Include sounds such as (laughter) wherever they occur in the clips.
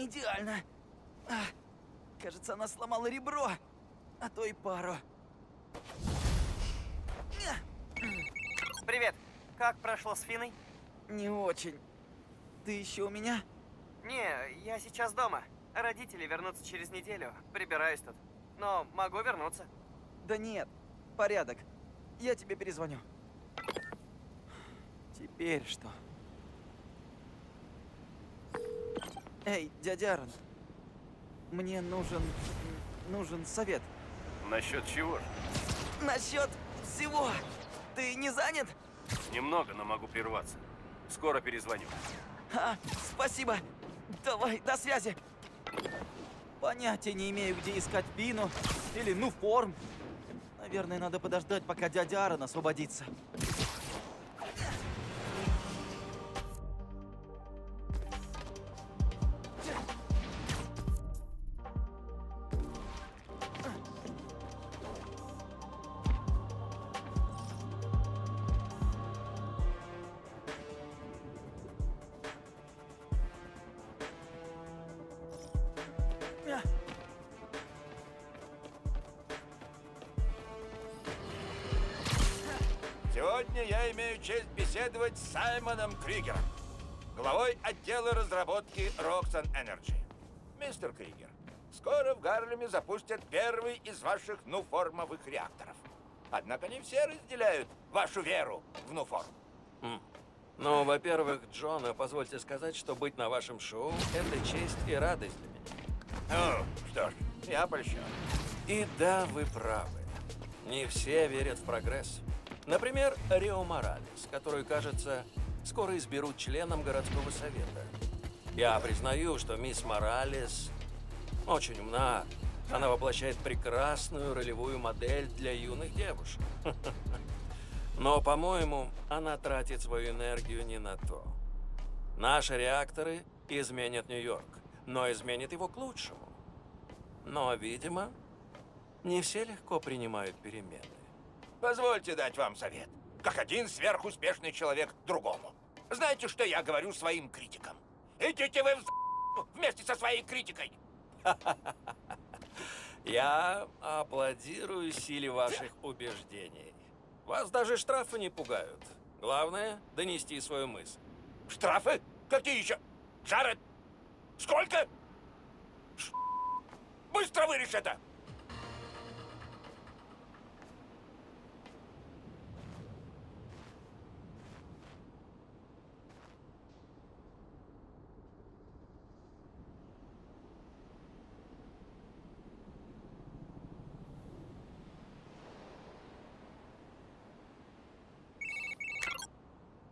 не идеально. А, кажется, она сломала ребро, а то и пару. Привет. Как прошло с Финой? Не очень. Ты еще у меня? Не, я сейчас дома. Родители вернутся через неделю. Прибираюсь тут. Но могу вернуться. Да нет, порядок. Я тебе перезвоню. Теперь что? Эй, дядя Аарон. Мне нужен... нужен совет. Насчет чего же? Насчет всего. Ты не занят? Немного, но могу прерваться. Скоро перезвоню. А, спасибо. Давай, до связи. Понятия не имею, где искать Пину или ну форм. Наверное, надо подождать, пока дядя Аарон освободится. Сегодня я имею честь беседовать с Саймоном Кригером, главой отдела разработки Roxanne Energy. Мистер Кригер, скоро в Гарлеме запустят первый из ваших нуформовых реакторов. Однако не все разделяют вашу веру в нуформ. Ну, во-первых, Джона, позвольте сказать, что быть на вашем шоу — это честь и радость для меня. Ну, что ж, я польщен. И да, вы правы. Не все верят в прогресс. Например, Рио Моралес, которую, кажется, скоро изберут членом городского совета. Я признаю, что мисс Моралес очень умна. Она воплощает прекрасную ролевую модель для юных девушек. (laughs) Но, по-моему, она тратит свою энергию не на то. Наши реакторы изменят Нью-Йорк, но изменят его к лучшему. Но, видимо, не все легко принимают перемены. Позвольте дать вам совет. Как один сверхуспешный человек другому. Знаете, что я говорю своим критикам? Идите вы в вместе со своей критикой. (laughs) Я аплодирую силе ваших убеждений. Вас даже штрафы не пугают. Главное — донести свою мысль. Штрафы? Какие еще? Джаред, сколько? Ш- Быстро вырежь это!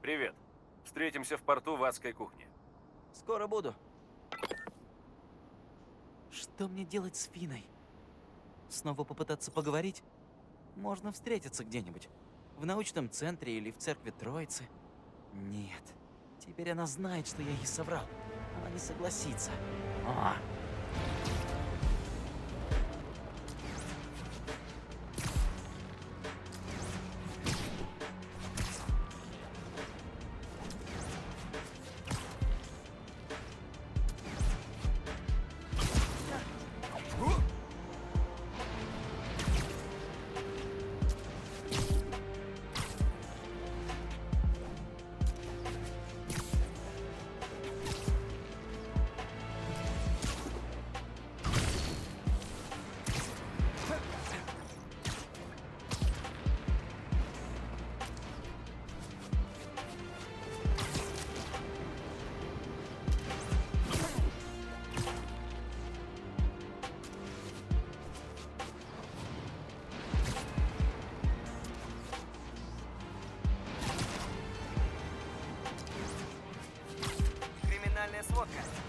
Привет. Встретимся в порту в адской кухне. Скоро буду. Что мне делать с Финой? Снова попытаться поговорить? Можно встретиться где-нибудь. В научном центре или в церкви Троицы. Нет. Теперь она знает, что я ей соврал. Она не согласится. А.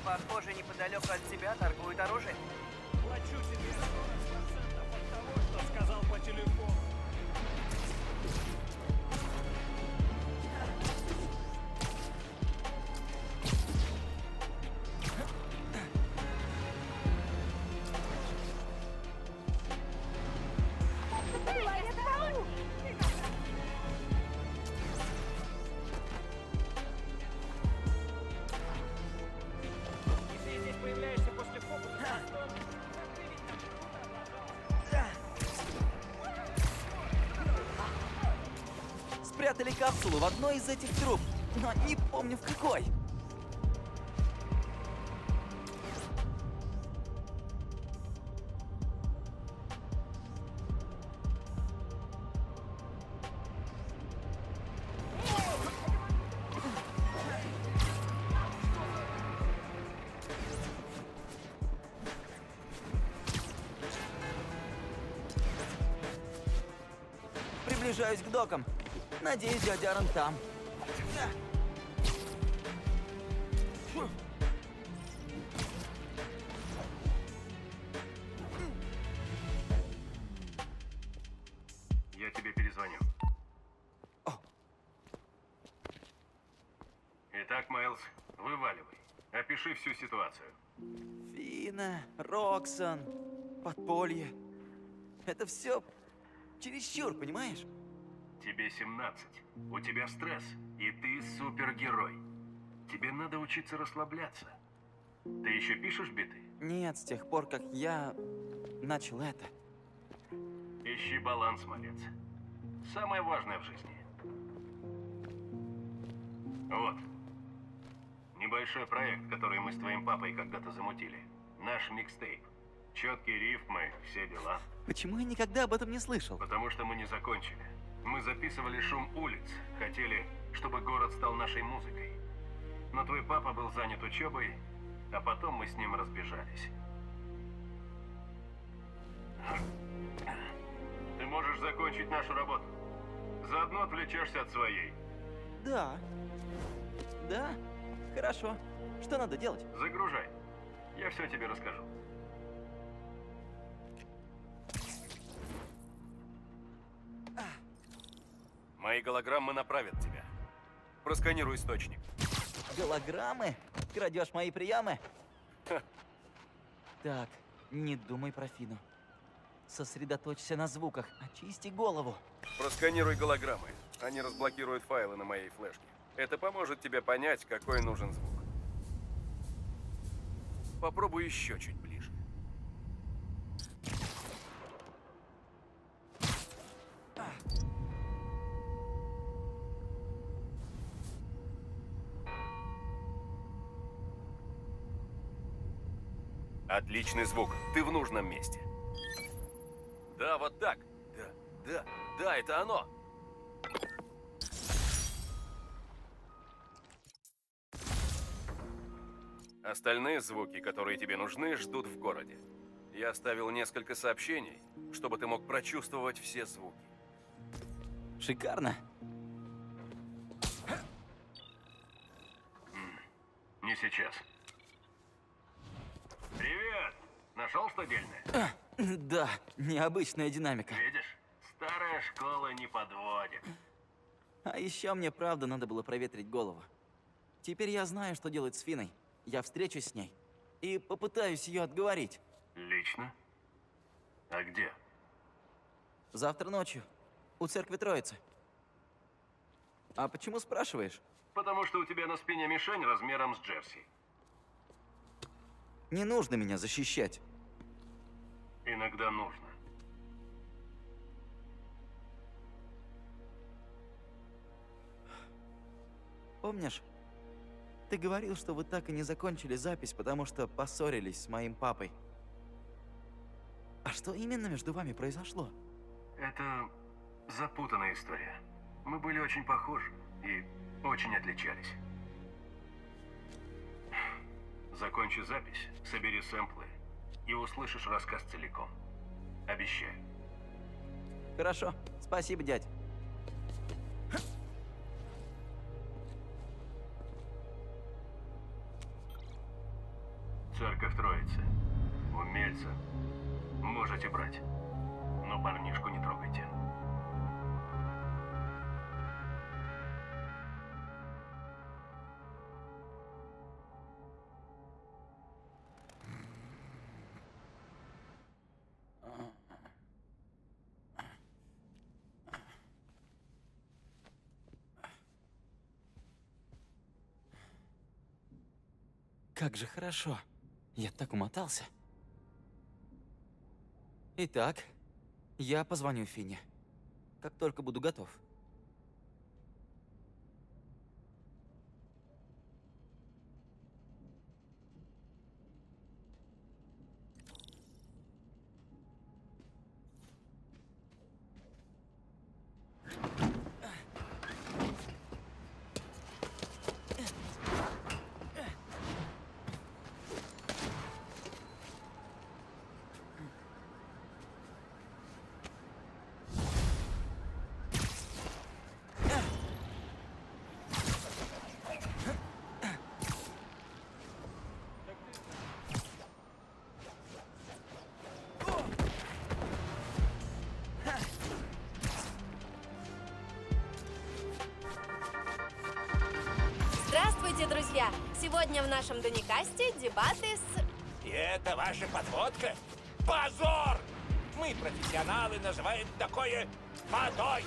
Похоже, неподалеку от тебя торгуют оружием. Плачу тебе 40% от того, что сказал по телефону. Спрятали капсулу в одной из этих труб, но не помню в какой. Приближаюсь к докам. Надеюсь, дядя Арон там. Я тебе перезвоню. О. Итак, Майлз, вываливай. Опиши всю ситуацию. Фина, Роксон, подполье. Это все чересчур, понимаешь? Тебе 17. У тебя стресс. И ты супергерой. Тебе надо учиться расслабляться. Ты еще пишешь биты? Нет, с тех пор, как я начал это. Ищи баланс, малец. Самое важное в жизни. Вот. Небольшой проект, который мы с твоим папой когда-то замутили. Наш микстейп. Четкие рифмы, все дела. Почему я никогда об этом не слышал? Потому что мы не закончили. Мы записывали шум улиц. Хотели, чтобы город стал нашей музыкой. Но твой папа был занят учебой, а потом мы с ним разбежались. Ты можешь закончить нашу работу. Заодно отвлечешься от своей. Да. Да, хорошо. Что надо делать? Загружай. Я все тебе расскажу. Мои голограммы направят тебя. Просканируй источник. Голограммы? Крадешь мои приемы? Так, не думай про Фину. Сосредоточься на звуках, очисти голову. Просканируй голограммы. Они разблокируют файлы на моей флешке. Это поможет тебе понять, какой нужен звук. Попробуй еще чуть ближе. Отличный звук. Ты в нужном месте. Да, вот так. Да, да, да, это оно. Остальные звуки, которые тебе нужны, ждут в городе. Я оставил несколько сообщений, чтобы ты мог прочувствовать все звуки. Шикарно. Не сейчас. Привет! Нашел что дельное? Да, необычная динамика. Видишь? Старая школа не подводит. А еще мне правда надо было проветрить голову. Теперь я знаю, что делать с Финой. Я встречусь с ней и попытаюсь ее отговорить. Лично? А где? Завтра ночью. У церкви Троицы. А почему спрашиваешь? Потому что у тебя на спине мишень размером с Джерси. Не нужно меня защищать. Иногда нужно. Помнишь? Ты говорил, что вы так и не закончили запись, потому что поссорились с моим папой. А что именно между вами произошло? Это запутанная история. Мы были очень похожи и очень отличались. Закончи запись, собери сэмплы и услышишь рассказ целиком. Обещаю. Хорошо. Спасибо, дядь. Как же хорошо. Я так умотался. Итак, я позвоню Фине. Как только буду готов. Сегодня в нашем Доникасте дебаты с... И это ваша подводка? Позор! Мы, профессионалы, называем такое водой.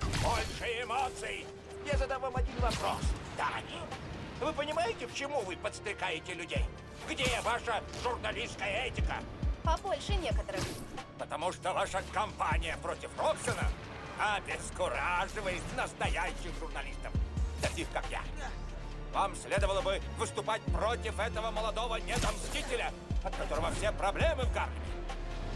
Больше эмоций. Я задам вам один вопрос, Дани. Вы понимаете, к чему вы подстрекаете людей? Где ваша журналистская этика? побольше некоторых. Потому что ваша кампания против Роксона обескураживает настоящих журналистов, таких как я. Вам следовало бы выступать против этого молодого недомстителя, от которого все проблемы в Гарлеме.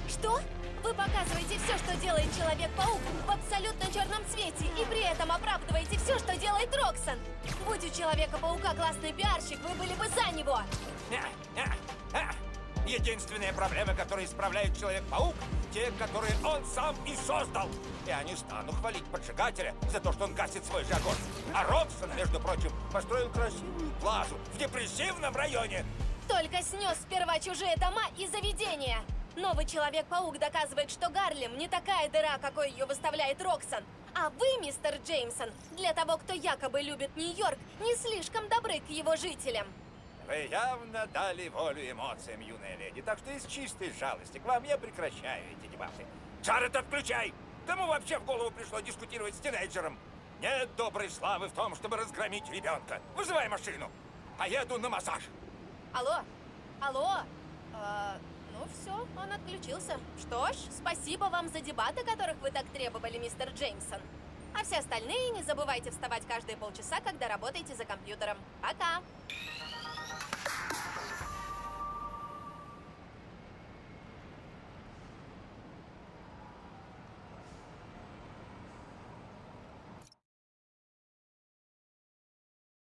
Что? Вы показываете все, что делает Человек-паук в абсолютно черном цвете, и при этом оправдываете все, что делает Роксон. Будь у Человека-паука классный пиарщик, вы были бы за него. Не, не, не. Единственные проблемы, которые исправляет Человек-паук, те, которые он сам и создал. Я не стану хвалить поджигателя за то, что он гасит свой же огонь. А Робсон, между прочим, построил красивую плазу в депрессивном районе. Только снес сперва чужие дома и заведения. Новый Человек-паук доказывает, что Гарлем не такая дыра, какой ее выставляет Роксон. А вы, мистер Джеймсон, для того, кто якобы любит Нью-Йорк, не слишком добры к его жителям. Вы явно дали волю эмоциям, юная леди, так что из чистой жалости к вам я прекращаю эти дебаты. Джаред, отключай! Кому вообще в голову пришло дискутировать с тинейджером? Нет доброй славы в том, чтобы разгромить ребенка. Вызывай машину. Поеду на массаж. Алло? Алло? Э, ну все, он отключился. Что ж, спасибо вам за дебаты, которых вы так требовали, мистер Джеймсон. А все остальные не забывайте вставать каждые полчаса, когда работаете за компьютером. Пока!